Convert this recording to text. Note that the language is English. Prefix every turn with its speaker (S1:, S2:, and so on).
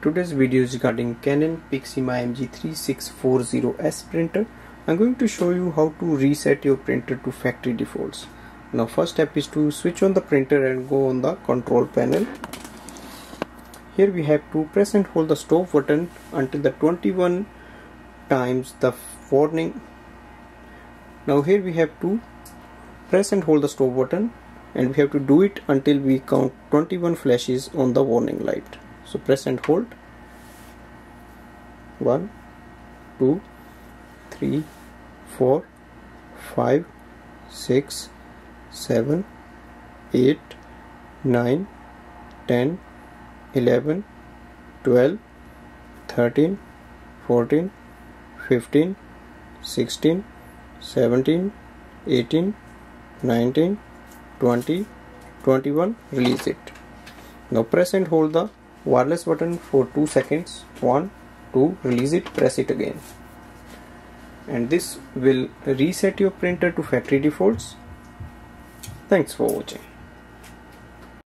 S1: Today's video is regarding Canon Pixma MG3640S printer. I'm going to show you how to reset your printer to factory defaults. Now first step is to switch on the printer and go on the control panel. Here we have to press and hold the stop button until the 21 times the warning. Now here we have to press and hold the stop button and we have to do it until we count 21 flashes on the warning light so press and hold
S2: One, two, three, four, five, six, seven, eight, nine, ten, eleven, twelve, thirteen, fourteen, fifteen, sixteen,
S1: seventeen, eighteen, nineteen, twenty, twenty-one. release it now press and hold the wireless button for 2 seconds 1 2 release it press it again and this will reset your printer to factory defaults thanks for watching